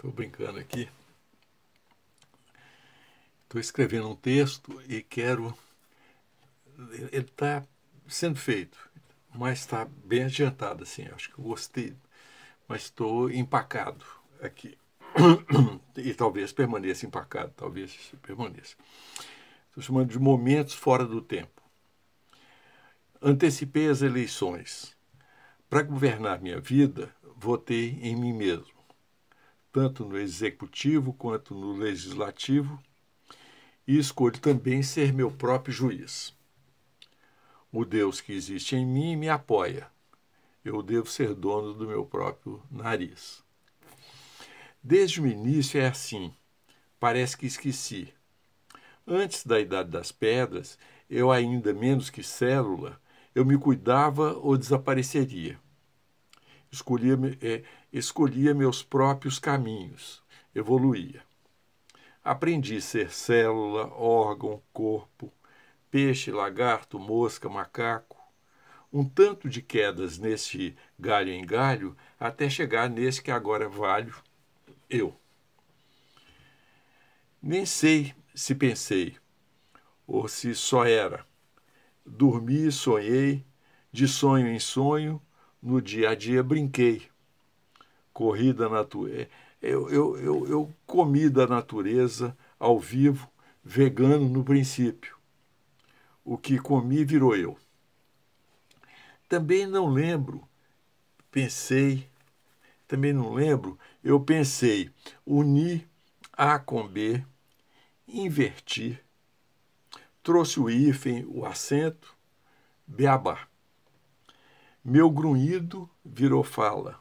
Estou brincando aqui. Estou escrevendo um texto e quero. Ele está sendo feito, mas está bem adiantado, assim. Acho que eu gostei, mas estou empacado aqui. e talvez permaneça empacado, talvez permaneça. Estou chamando de momentos fora do tempo. Antecipei as eleições. Para governar minha vida, votei em mim mesmo tanto no executivo quanto no legislativo, e escolho também ser meu próprio juiz. O Deus que existe em mim me apoia. Eu devo ser dono do meu próprio nariz. Desde o início é assim. Parece que esqueci. Antes da Idade das Pedras, eu ainda menos que célula, eu me cuidava ou desapareceria. Escolhia, é, escolhia meus próprios caminhos, evoluía. Aprendi a ser célula, órgão, corpo, peixe, lagarto, mosca, macaco. Um tanto de quedas nesse galho em galho até chegar nesse que agora valho, eu. Nem sei se pensei ou se só era. Dormi sonhei, de sonho em sonho, no dia a dia brinquei corri da natureza. Eu, eu, eu, eu comi da natureza ao vivo, vegano no princípio. O que comi virou eu. Também não lembro, pensei, também não lembro, eu pensei, uni A com B, inverti, trouxe o hífen, o acento, beabá. Meu grunhido virou fala.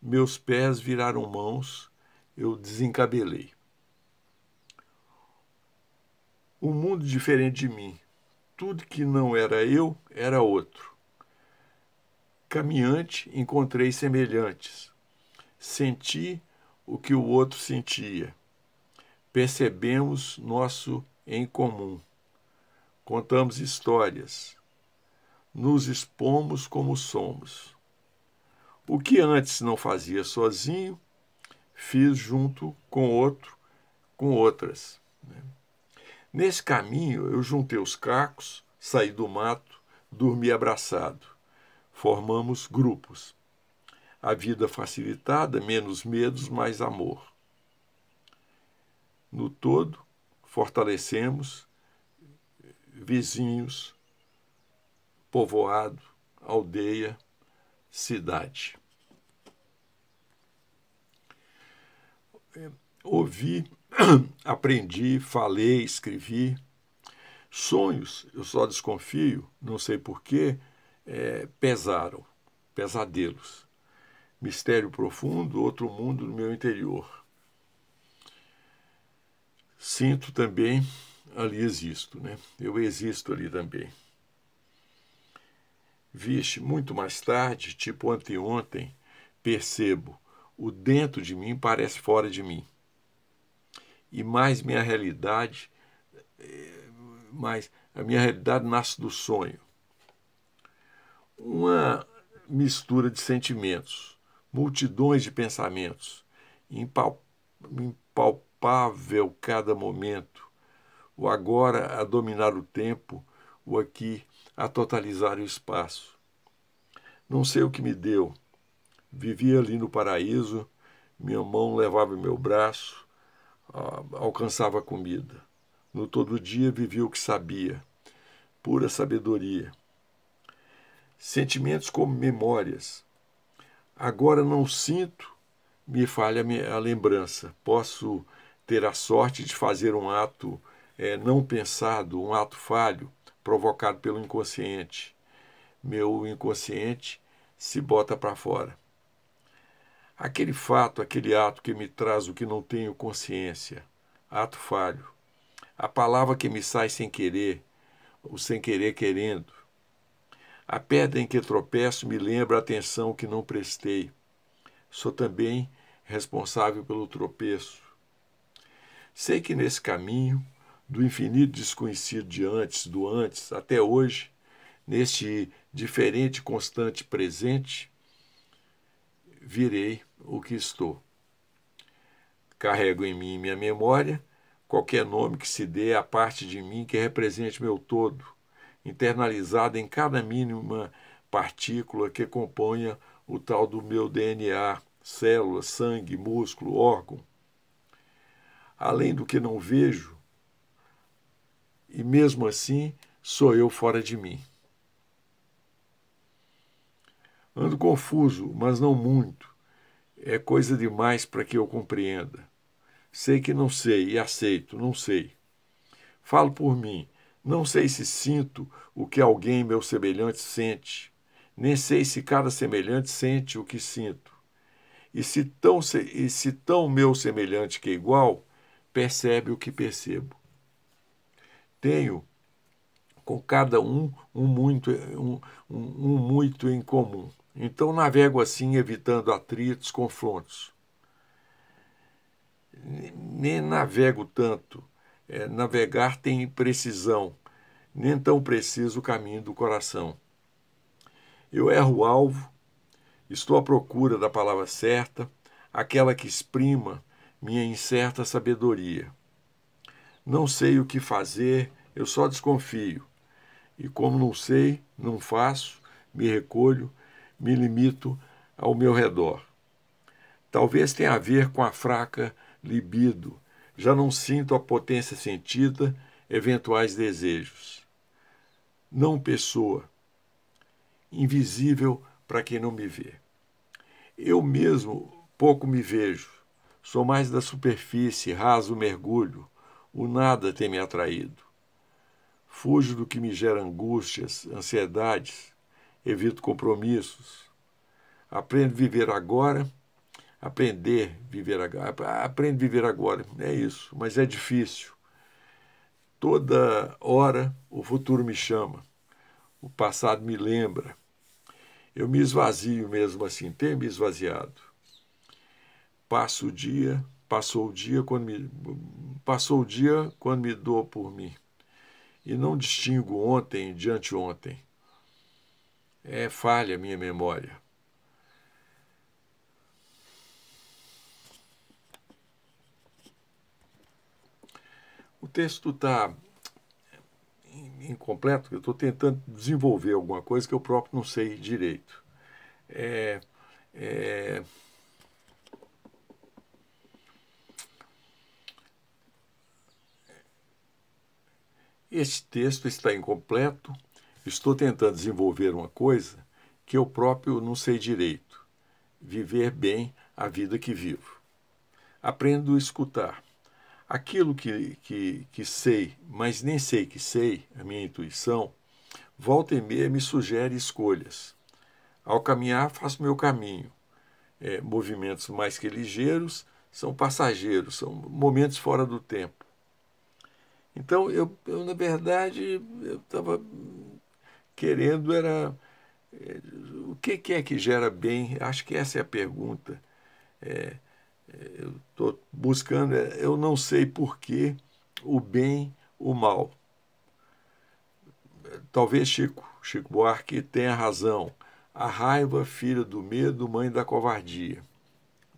Meus pés viraram mãos, eu desencabelei. Um mundo diferente de mim. Tudo que não era eu era outro. Caminhante, encontrei semelhantes. Senti o que o outro sentia. Percebemos nosso em comum. Contamos histórias. Nos expomos como somos. O que antes não fazia sozinho, fiz junto com outro, com outras. Né? Nesse caminho, eu juntei os cacos, saí do mato, dormi abraçado. Formamos grupos. A vida facilitada, menos medos, mais amor. No todo, fortalecemos vizinhos, povoado, aldeia, cidade. Ouvi, aprendi, falei, escrevi. Sonhos, eu só desconfio, não sei porquê, é, pesaram, pesadelos. Mistério profundo, outro mundo no meu interior. Sinto também, ali existo, né? Eu existo ali também. Vixe, muito mais tarde, tipo anteontem, percebo, o dentro de mim parece fora de mim. E mais minha realidade, eh, mais a minha realidade nasce do sonho. Uma mistura de sentimentos, multidões de pensamentos, impalpável cada momento, o agora a dominar o tempo, o aqui a totalizar o espaço. Não sei o que me deu. Vivia ali no paraíso, minha mão levava meu braço, alcançava a comida. No todo dia vivia o que sabia, pura sabedoria. Sentimentos como memórias. Agora não sinto, me falha a lembrança. Posso ter a sorte de fazer um ato é, não pensado, um ato falho, provocado pelo inconsciente. Meu inconsciente se bota para fora. Aquele fato, aquele ato que me traz o que não tenho consciência, ato falho. A palavra que me sai sem querer, ou sem querer querendo. A pedra em que tropeço me lembra a atenção que não prestei. Sou também responsável pelo tropeço. Sei que nesse caminho do infinito desconhecido de antes, do antes, até hoje, neste diferente constante presente, virei o que estou. Carrego em mim minha memória qualquer nome que se dê à parte de mim que represente meu todo, internalizado em cada mínima partícula que componha o tal do meu DNA, célula, sangue, músculo, órgão. Além do que não vejo, e mesmo assim sou eu fora de mim. Ando confuso, mas não muito. É coisa demais para que eu compreenda. Sei que não sei e aceito, não sei. Falo por mim, não sei se sinto o que alguém meu semelhante sente, nem sei se cada semelhante sente o que sinto. E se tão, e se tão meu semelhante que é igual, percebe o que percebo. Tenho com cada um um muito, um, um, muito em comum. Então navego assim, evitando atritos, confrontos. Nem navego tanto. É, navegar tem precisão, nem tão preciso o caminho do coração. Eu erro o alvo, estou à procura da palavra certa, aquela que exprima minha incerta sabedoria. Não sei o que fazer, eu só desconfio. E como não sei, não faço, me recolho, me limito ao meu redor. Talvez tenha a ver com a fraca libido, já não sinto a potência sentida, eventuais desejos. Não pessoa, invisível para quem não me vê. Eu mesmo pouco me vejo, sou mais da superfície, raso mergulho, o nada tem me atraído. Fujo do que me gera angústias, ansiedades, evito compromissos. Aprendo a viver agora, aprender a viver agora. Aprendo a viver agora, é isso, mas é difícil. Toda hora o futuro me chama, o passado me lembra. Eu me esvazio mesmo assim, tenho me esvaziado. Passo o dia, passou o dia quando me passou o dia quando me dou por mim. E não distingo ontem de anteontem. É falha minha memória. O texto está incompleto, eu estou tentando desenvolver alguma coisa que eu próprio não sei direito. É, é, este texto está incompleto, estou tentando desenvolver uma coisa que eu próprio não sei direito. Viver bem a vida que vivo. Aprendo a escutar aquilo que, que, que sei, mas nem sei que sei, a minha intuição, volta e meia me sugere escolhas. Ao caminhar, faço meu caminho. É, movimentos mais que ligeiros são passageiros, são momentos fora do tempo. Então, eu, eu na verdade, eu estava querendo era é, o que, que, é que gera bem? Acho que essa é a pergunta. É, eu estou buscando, é, eu não sei porquê o bem, o mal. Talvez Chico, Chico Buarque tenha razão. A raiva, filha do medo, mãe da covardia.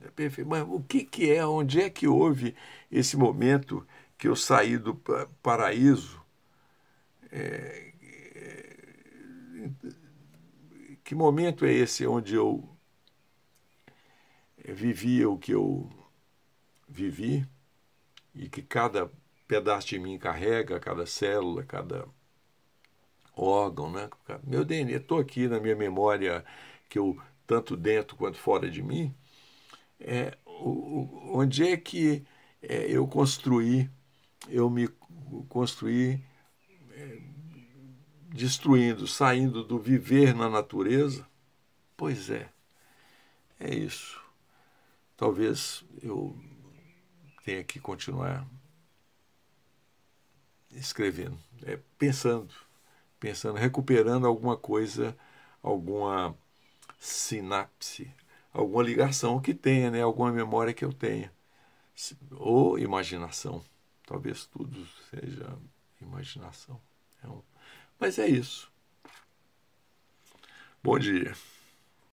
É perfeito. Mas o que, que é? Onde é que houve esse momento que eu saí do paraíso? É, é, que momento é esse onde eu vivia o que eu vivi e que cada pedaço de mim carrega, cada célula, cada órgão, né? Meu DNA, estou aqui na minha memória que eu tanto dentro quanto fora de mim, é, o, onde é que é, eu construí, eu me construí é, destruindo, saindo do viver na natureza? Pois é, é isso. Talvez eu tenha que continuar escrevendo, é, pensando, pensando, recuperando alguma coisa, alguma sinapse, alguma ligação que tenha, né? alguma memória que eu tenha. Ou imaginação. Talvez tudo seja imaginação. É um... Mas é isso. Bom dia.